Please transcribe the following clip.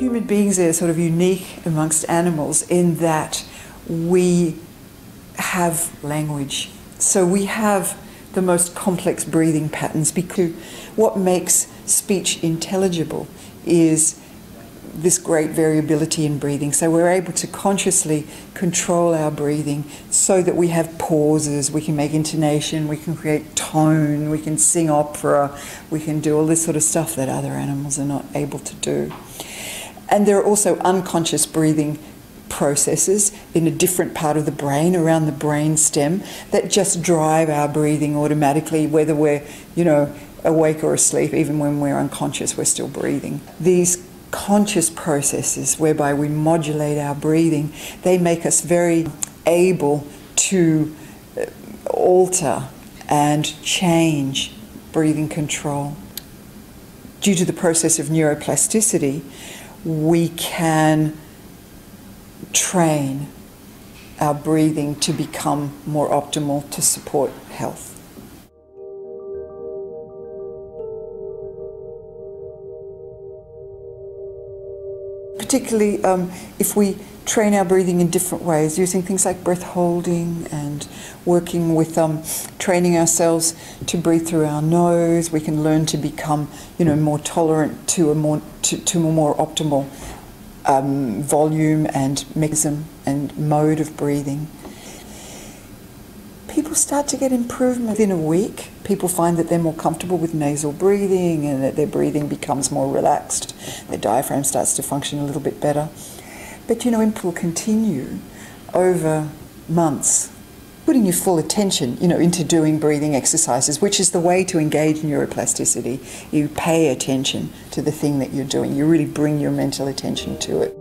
Human beings are sort of unique amongst animals in that we have language. So we have the most complex breathing patterns because what makes speech intelligible is this great variability in breathing. So we're able to consciously control our breathing so that we have pauses, we can make intonation, we can create tone, we can sing opera, we can do all this sort of stuff that other animals are not able to do. And there are also unconscious breathing processes in a different part of the brain around the brain stem that just drive our breathing automatically whether we're you know awake or asleep even when we're unconscious we're still breathing these conscious processes whereby we modulate our breathing, they make us very able to uh, alter and change breathing control. Due to the process of neuroplasticity, we can train our breathing to become more optimal to support health. particularly um, if we train our breathing in different ways, using things like breath holding and working with um, training ourselves to breathe through our nose. We can learn to become, you know, more tolerant to a more to, to a more optimal um, volume and mechanism and mode of breathing people start to get improvement within a week. People find that they're more comfortable with nasal breathing and that their breathing becomes more relaxed. Their diaphragm starts to function a little bit better. But you know, it will continue over months, putting your full attention, you know, into doing breathing exercises, which is the way to engage neuroplasticity. You pay attention to the thing that you're doing. You really bring your mental attention to it.